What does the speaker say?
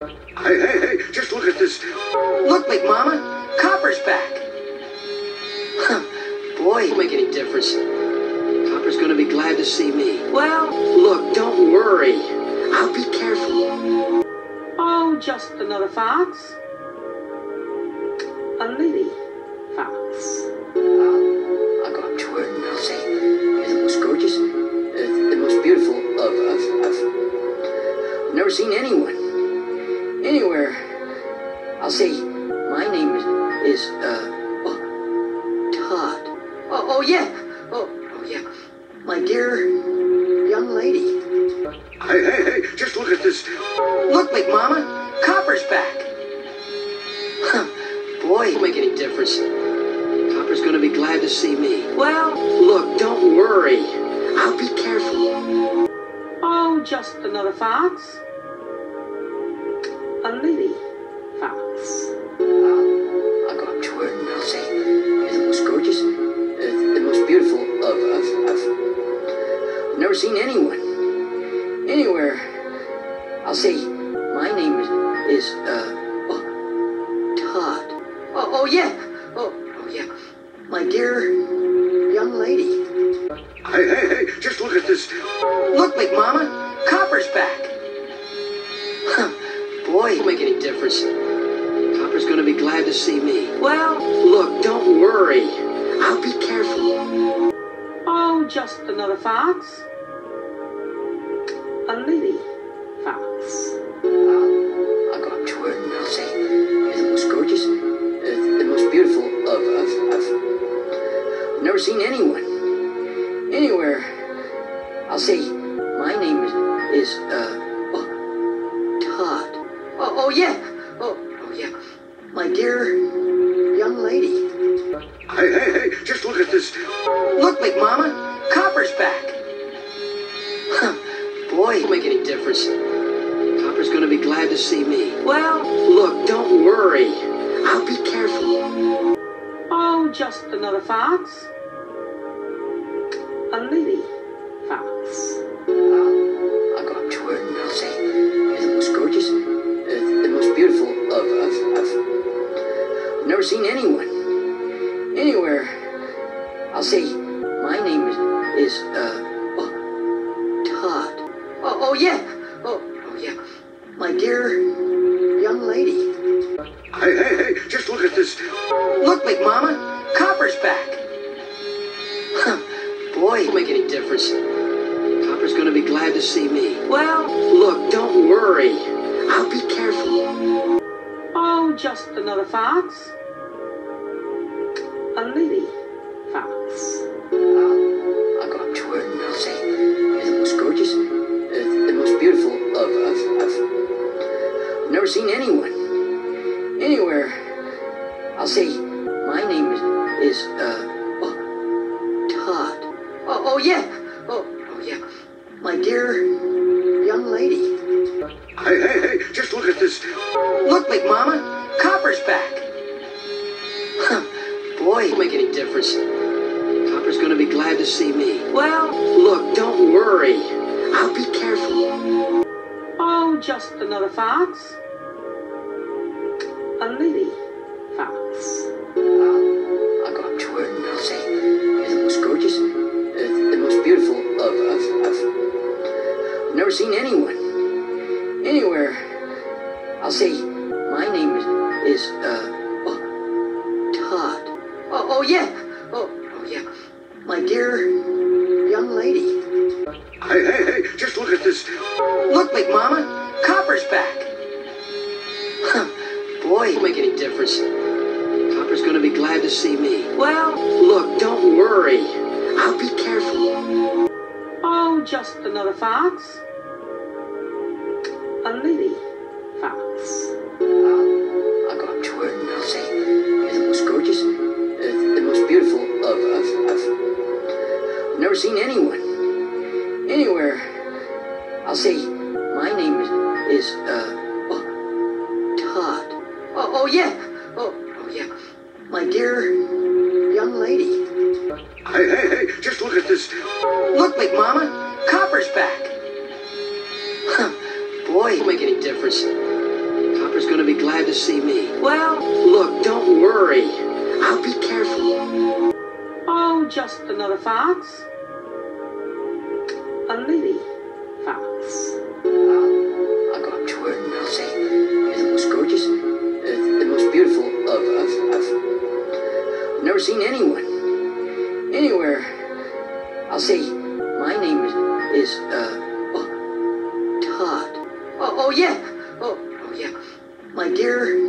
Hey, hey, hey, just look at this. Look, Big Mama, Copper's back. Boy, it won't make any difference. Copper's gonna be glad to see me. well, Look, don't worry. I'll be careful. Oh, just another fox. A lady fox. I'll say, My name is, is uh, oh, Tod. Oh, oh, yeah. Oh, oh, yeah. My dear young lady. Hey, hey, hey, just look at this. Look, Big Mama, Copper's back. Boy, it won't make any difference. Copper's gonna be glad to see me. well, Look, don't worry. I'll be careful. Oh, just another fox. A lady I'll say, My name is, is uh, oh, Tod. Oh, oh, yeah. Oh, oh, yeah. My dear young lady. Hey, hey, hey, just look at this. Look, Big Mama, Copper's back. Boy, Won't make any difference. Copper's gonna be glad to see me. well, Look, don't worry. I'll be careful. Oh, just another fox. A lady seen anyone. Anywhere. I'll say, My name is, is uh, oh, Tod. Oh, oh, yeah. Oh, oh, yeah. My dear young lady. Hey, hey, hey, just look at this. Look, Big Mama, Copper's back. Boy, Won't make any difference. Copper's gonna be glad to see me. well, Look, don't worry. I'll be careful. Oh, just another fox. A lady fox. I'll go up to her and I'll say, You're the most gorgeous, uh, the most beautiful of, of, of. I've never seen anyone. Anywhere. I'll say, My name is, is uh, oh, Tod. Oh, oh, yeah. Oh, oh, yeah. My dear young lady. Hey, hey, difference. Copper's gonna be glad to see me. well, Look, don't worry. I'll be careful. Oh, just another fox. A lady fox. I'll go up to her and I'll say, You're the most gorgeous, uh, the most beautiful of, of, of. I've never seen anyone. Anywhere. I'll say, My name is, is uh, oh, Tod. Oh, oh, yeah. Oh, oh, yeah. My dear young lady. Hey, hey, hey, just look at this. Look, Big Mama, Copper's back. Boy, it Won't make any difference. Copper's gonna be glad to see me. well, Look, don't worry. I'll be careful. Oh, just another fox. I'll say, My name is, is uh, oh, Tod. Oh, oh, yeah. Oh, oh, yeah. My dear young lady. Hey, hey, hey, just look at this. Look, Big Mama, Copper's back. Boy, it won't make any difference. Copper's gonna be glad to see me. well, Look, don't worry. I'll be careful. Oh, just another fox. A lady fox. I'll go up to her and I'll say, You're the most gorgeous, uh, the most beautiful of, of, of. I've never seen anyone. Anywhere. I'll say, My name is, is uh, oh, Tod. Oh, oh, yeah. Oh, oh, yeah. My dear young lady. Hey, hey, hey, just look at this. Look, Big Mama, Copper's back. Boy, Won't make any difference. to see me. Well, Look, don't worry. I'll be careful. oh, just another fox. A lady fox. I'll go up to her and I'll say, You're the most gorgeous, uh, the most beautiful of, of, of. I've never seen anyone. Anywhere. I'll say, My name is, is uh, Oh, yeah. Oh, oh, yeah. My dear